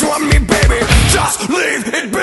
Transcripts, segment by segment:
you want me, baby? Just leave it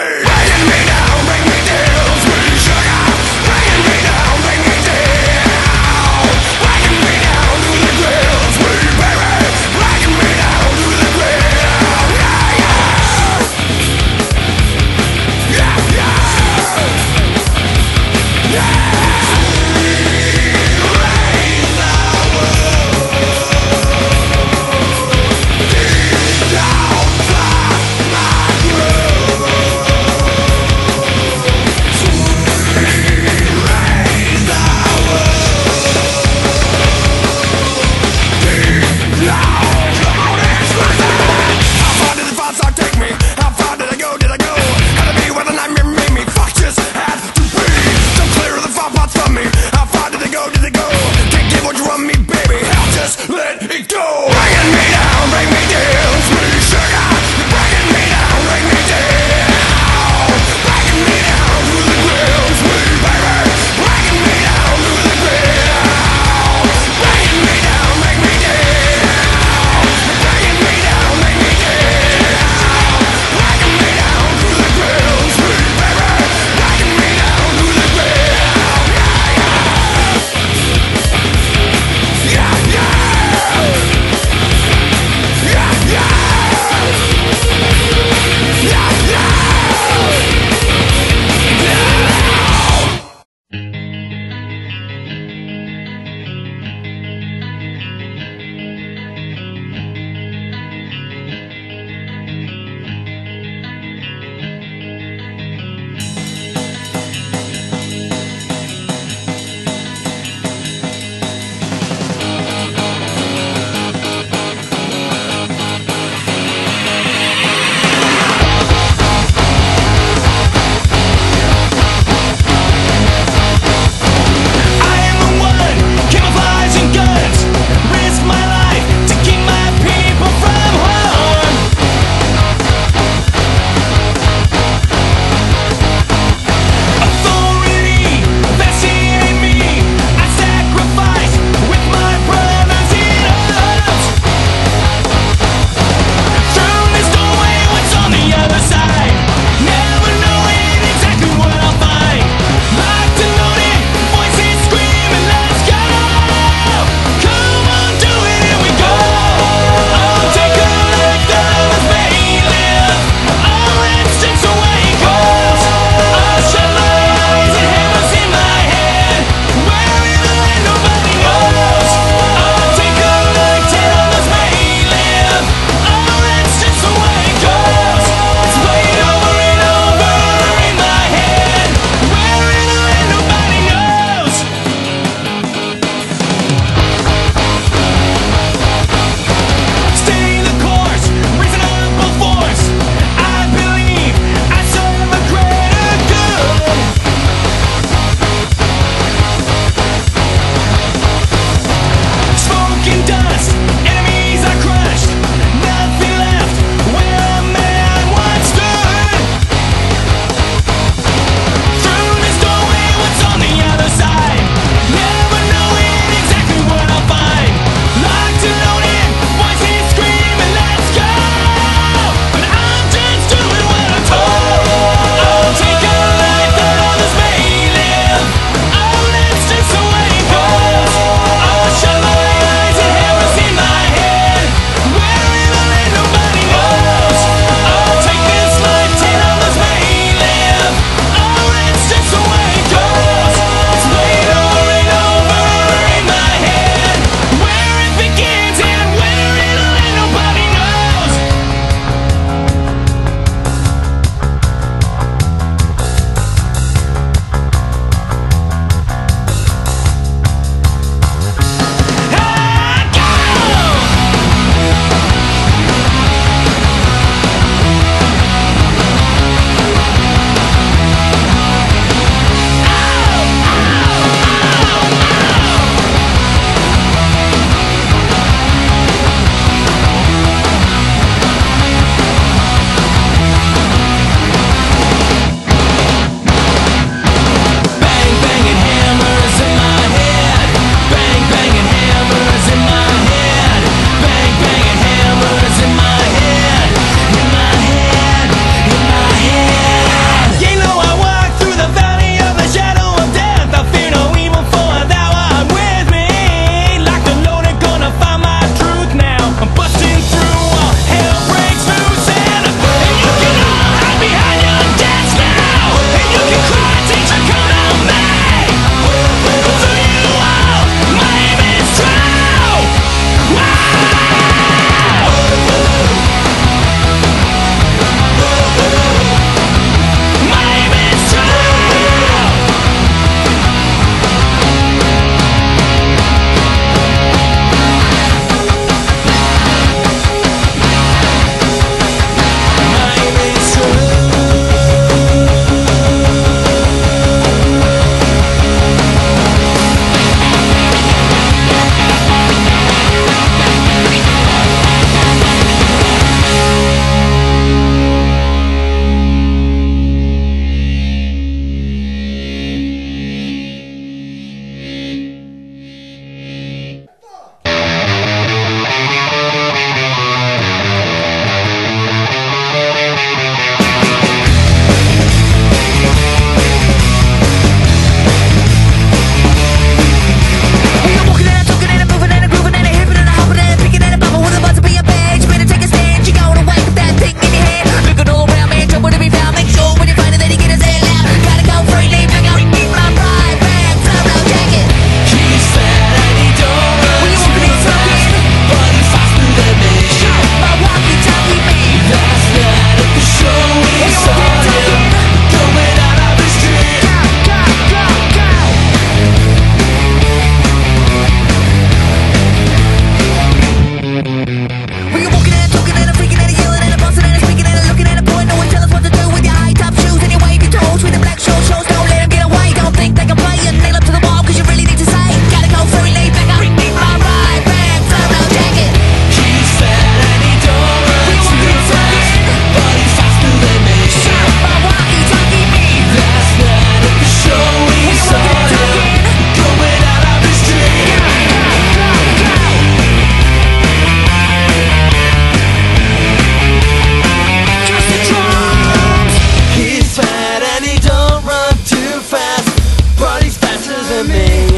me.